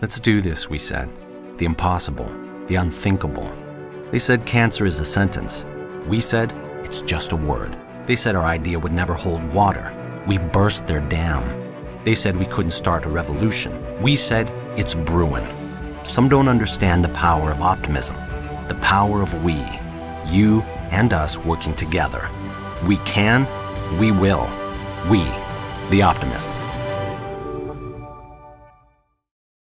Let's do this, we said. The impossible, the unthinkable. They said cancer is a sentence. We said it's just a word. They said our idea would never hold water. We burst their dam. They said we couldn't start a revolution. We said it's brewing. Some don't understand the power of optimism, the power of we, you and us working together. We can, we will. We, the optimists.